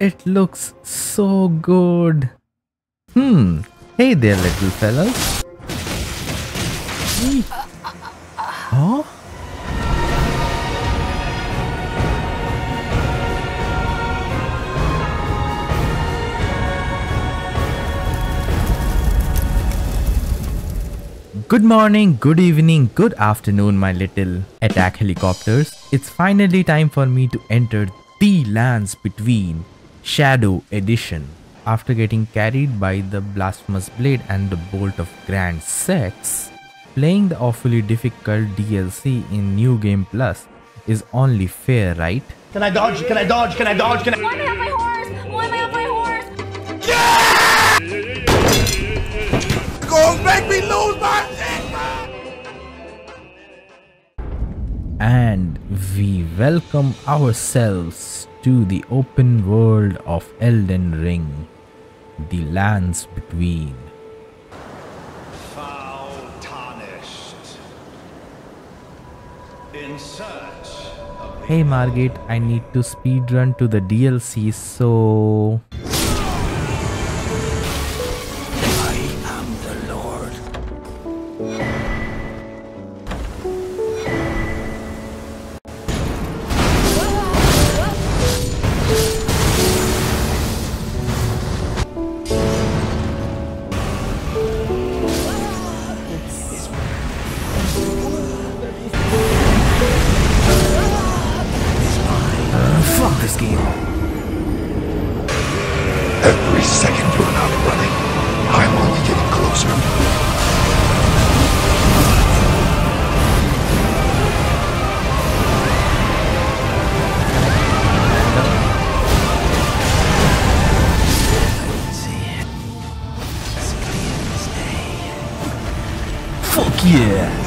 It looks so good. Hmm. Hey there, little fellas. Huh? Good morning, good evening, good afternoon, my little attack helicopters. It's finally time for me to enter the lands between Shadow Edition. After getting carried by the Blasphemous Blade and the Bolt of Gransax, playing the awfully difficult DLC in New Game Plus is only fair, right? Can I dodge? Can I dodge? Can I dodge? Can I? Why am I on my horse? Why am I on my horse? Yeah! Go make me lose my and we welcome ourselves to the open world of Elden Ring, the lands between. Foul tarnished. In search of Hey Margit, I need to speedrun to the DLC, so...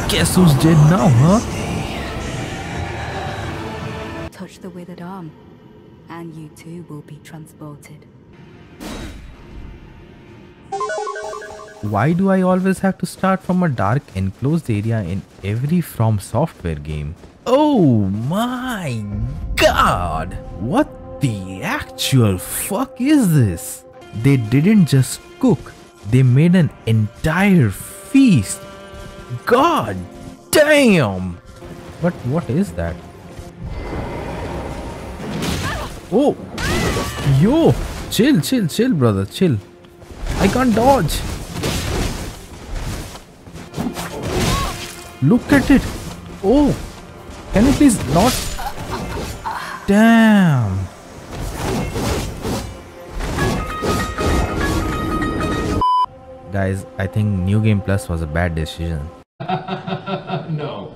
Guess who's dead now, huh? Touch the withered arm, and you too will be transported. Why do I always have to start from a dark enclosed area in every From Software game? Oh my god! What the actual fuck is this? They didn't just cook, they made an entire feast. God damn! But what is that? Oh! Yo! Chill, chill, chill, brother, chill. I can't dodge. Look at it. Oh, can you please not? Damn. Guys, I think New Game Plus was a bad decision. No.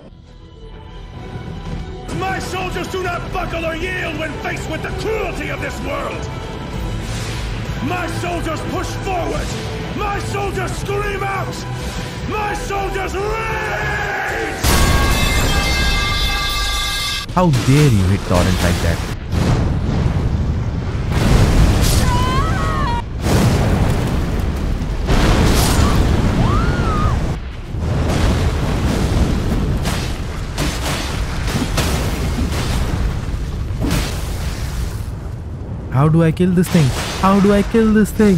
My soldiers do not buckle or yield when faced with the cruelty of this world. My soldiers push forward. My soldiers scream out. My soldiers rage! How dare you hit torrent like that? How do I kill this thing? How do I kill this thing?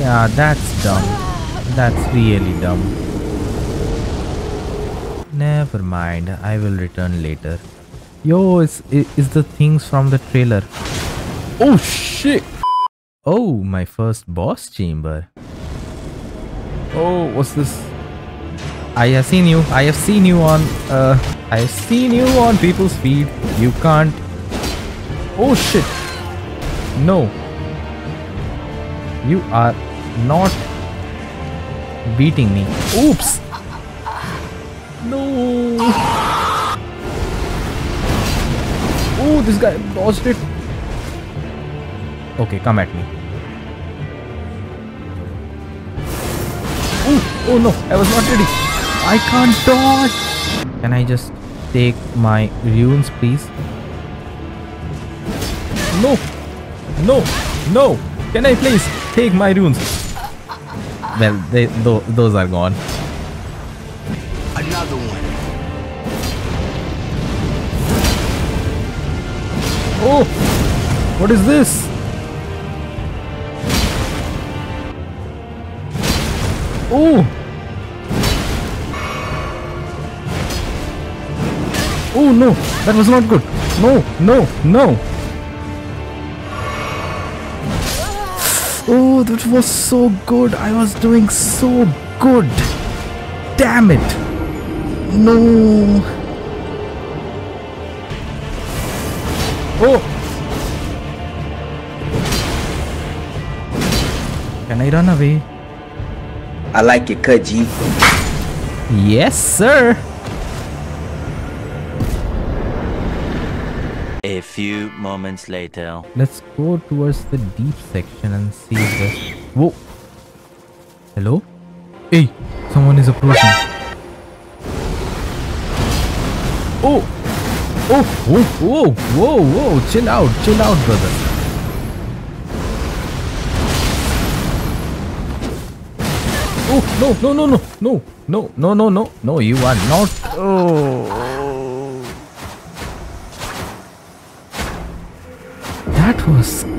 Yeah, that's dumb. That's really dumb. Never mind, I will return later. Yo, it's, it's the things from the trailer. Oh shit! Oh, my first boss chamber. Oh, what's this? I have seen you. I have seen you on. Uh, I have seen you on people's feed. You can't. Oh shit! No. You are not beating me. Oops! No! Oh, this guy lost it. Okay, come at me. Oh, oh no, I was not ready. I can't dodge. Can I just take my runes, please? No. No. No. Can I please take my runes? Well, they, th those are gone. Another one. Oh! What is this? Oh! No! That was not good! No! No! No! Oh, that was so good! I was doing so good! Damn it! No! Oh! Can I run away? I like cut, G. Yes, sir! Moments later. Let's go towards the deep section and see this. Whoa! Hello? Hey! Someone is approaching. Oh! Oh! Whoa! Whoa! Whoa! Whoa! Chill out! Chill out, brother. Oh! No! No! No! No! No! No! No! No! No! You are not. Oh!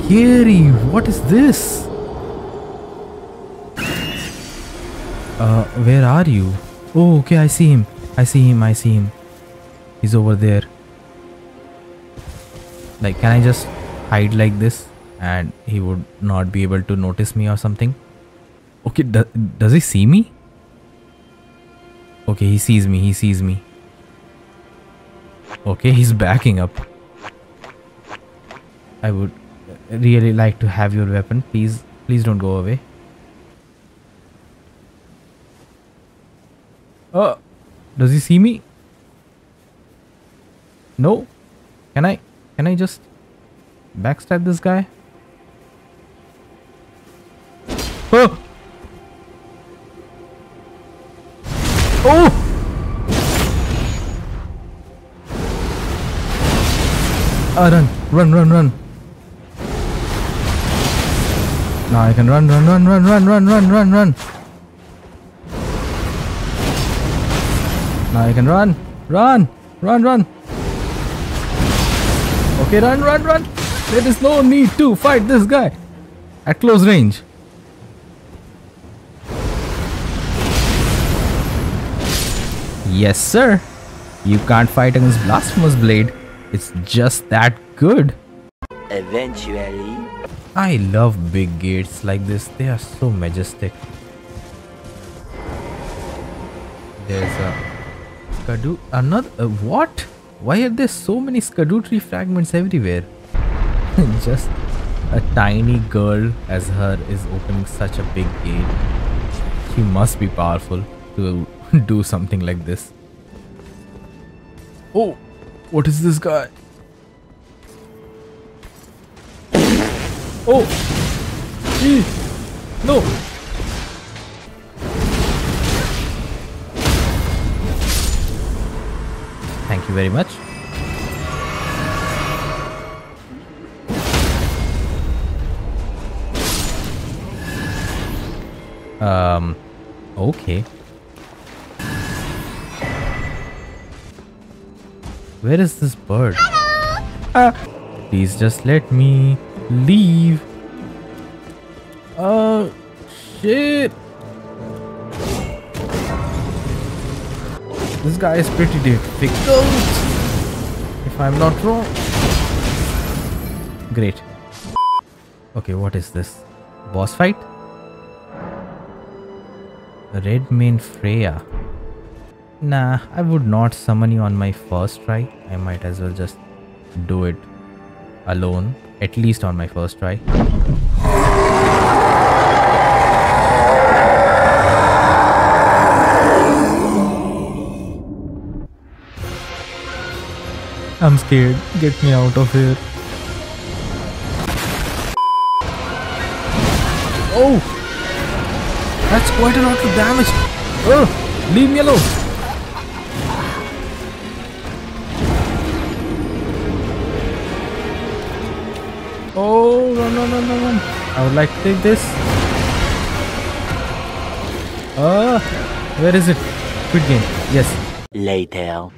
Scary. What is this? Uh, where are you? Oh, okay, I see him. I see him. I see him. He's over there. Like, can I just hide like this and he would not be able to notice me or something? Okay, do, does he see me? Okay, he sees me. He sees me. Okay, he's backing up. I would really like to have your weapon. Please, please don't go away. Oh, does he see me? No? Can I, can I just backstab this guy? Oh! Oh! Ah, run, run, run, run. Now I can run, run, run, run, run, run, run, run, run. Now I can run, run, run, run. Okay, run, run, run. There is no need to fight this guy at close range. Yes, sir. You can't fight against Blasphemous Blade. It's just that good. Eventually. I love big gates like this. They are so majestic. There's a Scadu. Another. Uh, what? Why are there so many Scadutree fragments everywhere? Just a tiny girl as her is opening such a big gate. She must be powerful to do something like this. Oh, what is this guy? Oh! Gee! No! Thank you very much. Um, okay. Where is this bird? Ah, please just let me leave. Oh, shit. This guy is pretty difficult. If I'm not wrong. Great. Okay, what is this? Boss fight? Redmane Freyja. Nah, I would not summon you on my first try. I might as well just do it alone, at least on my first try. I'm scared. Get me out of here. Oh! That's quite a lot of damage. Oh! Leave me alone. Run, run, run, run. I would like to take this. Ah, where is it? Quit game. Yes. Later.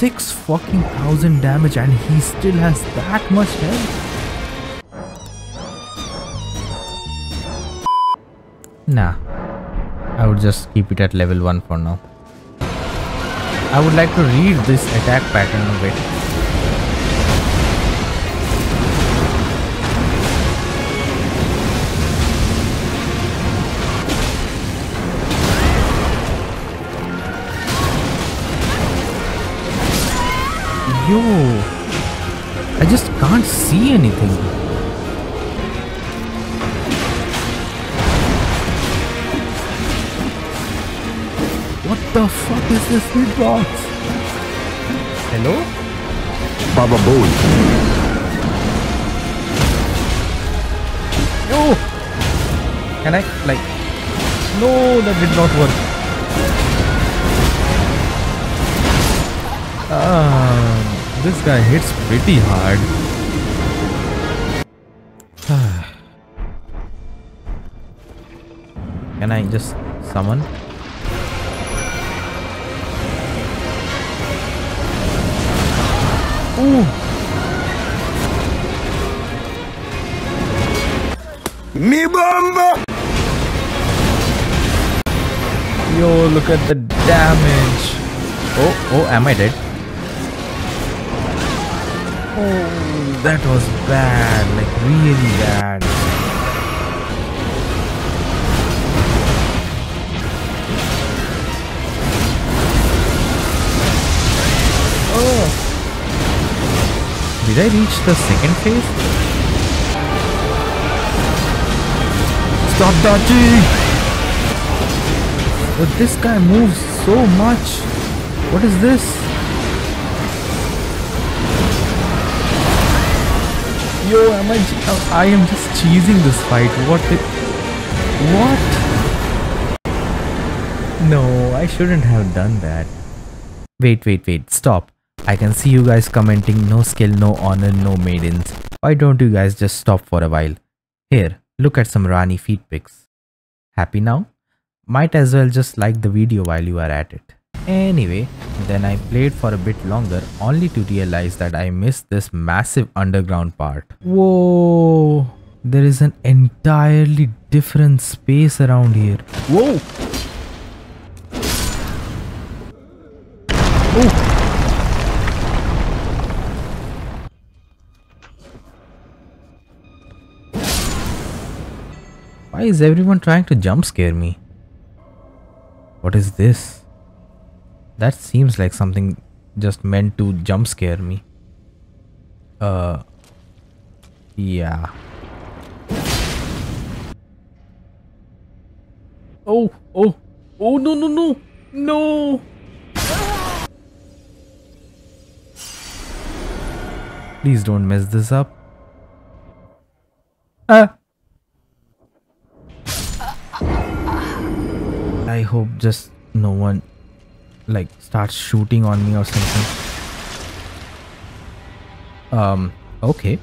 6 fucking thousand damage and he still has that much health. Nah, I would just keep it at level 1 for now. I would like to read this attack pattern a bit. Yo, I just can't see anything. What the fuck is this hitbox? Hello? Baba Boy. Yo! Can I, like... No, that did not work. Ah, this guy hits pretty hard. Can I just summon? Ooh! Me bomba! Yo, look at the damage. Oh, oh, am I dead? Oh, that was bad. Like, really bad. Oh. Did I reach the second phase? Stop dodging! But this guy moves so much. What is this? Yo, am I? I am just cheesing this fight. What? What? No, I shouldn't have done that. Wait, wait, wait. Stop. I can see you guys commenting no skill, no honor, no maidens. Why don't you guys just stop for a while? Here, look at some Ranni feet pics. Happy now? Might as well just like the video while you are at it. Anyway, then I played for a bit longer only to realize that I missed this massive underground part. Whoa! There is an entirely different space around here. Whoa! Oh! Why is everyone trying to jump scare me? What is this? That seems like something just meant to jump scare me. Uh. Yeah. Oh, oh, oh, no, no, no, no. Please don't mess this up. Ah. I hope just no one like starts shooting on me or something. Um, okay.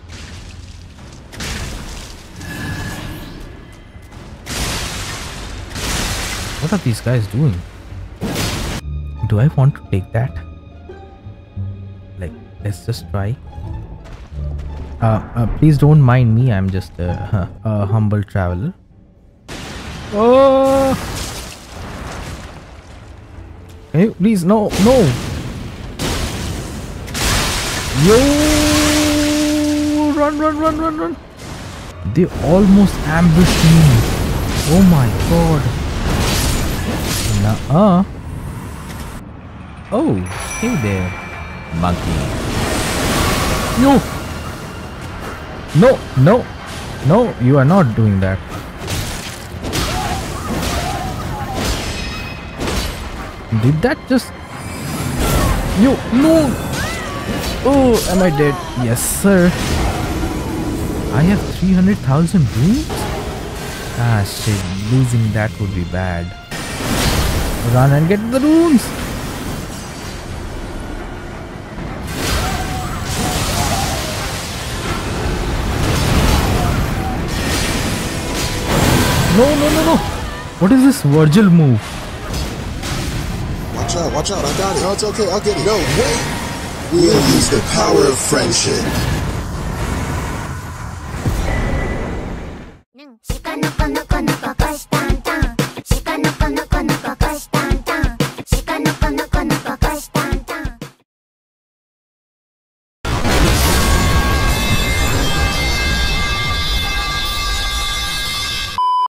What are these guys doing? Do I want to take that? Like, let's just try. Uh, uh please don't mind me. I'm just a, a humble traveler. Oh! Hey, please, no, no! Yo! Run, run, run, run, run! They almost ambushed me. Oh my god. Nuh-uh. Oh, hey there, monkey. Yo! No, no, no, you are not doing that. Did that just... Yo, no! Oh, am I dead? Yes, sir. I have 300,000 runes? Ah, shit. Losing that would be bad. Run and get the runes! No, no, no, no! What is this Vergil move? Watch out, watch out, I got it. No, it's okay, I'll get it. No, wait! We'll, use the power of friendship. friendship.